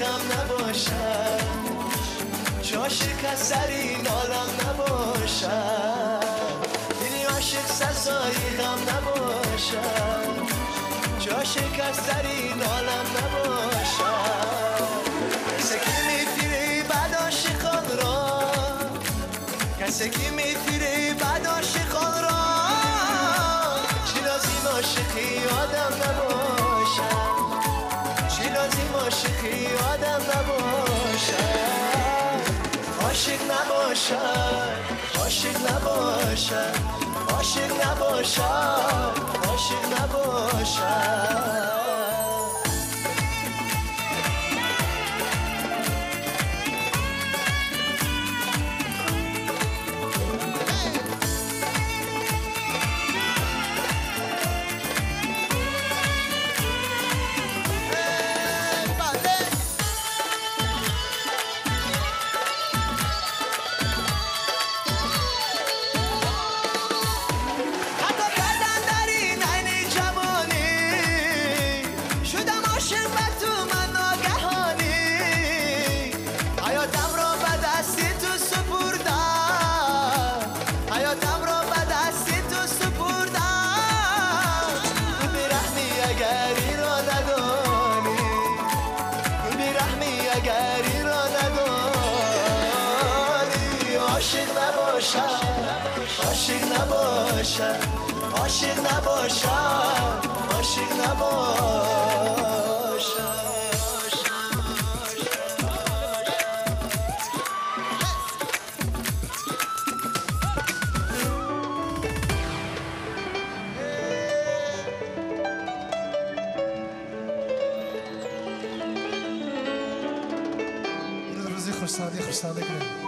غم نباشد در این عالم نباشد دلی عاشق سزایی غم نباشد در این عالم نباشد کسی که میفیره بعد عاشقان را. کسی که میفیره بعد عاشقان را. چی لازم عاشقی؟ آدم نباشد. عاشق نباشد. عاشق نباشد. عاشق نباشد. عاشق نباشد. عاشق نباشم عاشق نباشم عاشق نباشم عاشق نباشم. روزی خوشسالی خوشسالی کنیم.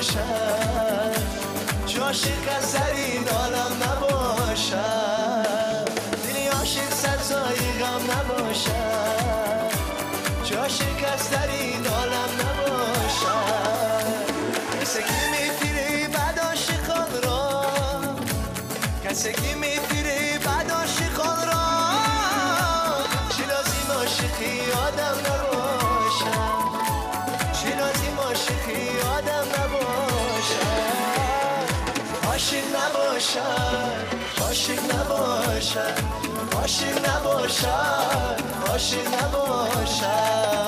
غم نباشد چه در این عالم نباشد دلی عاشق سرزایی غم نباشد چه عاشق از عالم نباشد کسی که میفیره بعد عاشقان را. کسی که میفیره بعد عاشقان را. چی لازم عاشقی آدم عاشق نباشد عاشق نباشد عاشق نباشد عاشق نباشد.